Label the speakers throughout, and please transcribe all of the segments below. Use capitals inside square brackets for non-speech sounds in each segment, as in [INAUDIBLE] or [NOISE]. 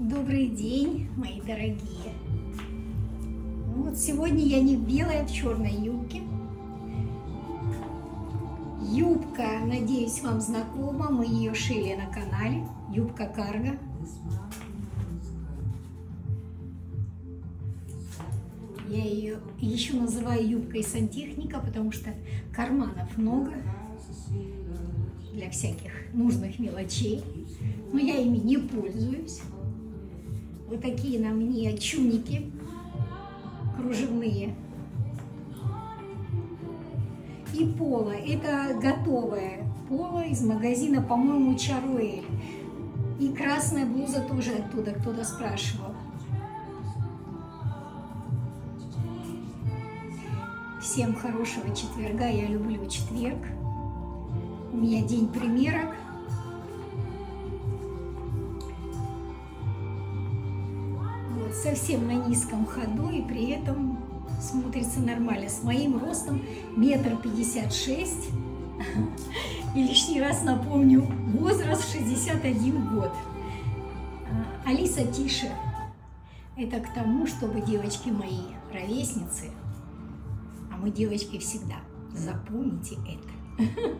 Speaker 1: Добрый день, мои дорогие. Ну вот сегодня я не в белой, а в черной юбке. Юбка, надеюсь, вам знакома. Мы ее шили на канале. Юбка карго. Я ее еще называю юбкой сантехника, потому что карманов много для всяких нужных мелочей. Но я ими не пользуюсь. Вот такие на мне чуники кружевные. И поло. Это готовое поло из магазина, по-моему, Чаруэль. И красная блуза тоже оттуда, кто-то спрашивал. Всем хорошего четверга. Я люблю четверг. У меня день примерок. Совсем на низком ходу и при этом смотрится нормально. С моим ростом метр пятьдесят шесть. [LAUGHS] И лишний раз напомню, возраст 61 год. А, Алиса Тише. Это к тому, чтобы девочки мои, ровесницы, мы девочки всегда. Запомните это. [LAUGHS]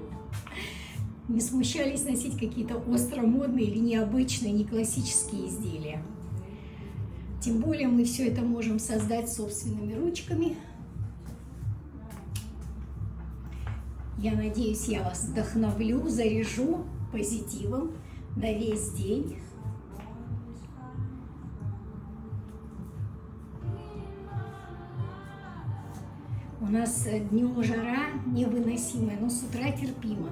Speaker 1: Не смущались носить какие-то остромодные или необычные, не классические изделия. Тем более мы все это можем создать собственными ручками. Я надеюсь, я вас вдохновлю, заряжу позитивом на весь день. У нас днем жара невыносимая, но с утра терпимо.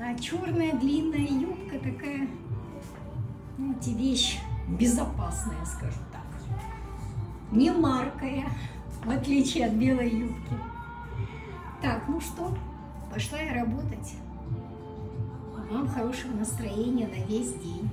Speaker 1: А черная длинная юбка такая, знаете, вещь безопасная, скажу так. Не маркая, в отличие от белой юбки. Так, ну что, пошла я работать. Вам хорошего настроения на весь день.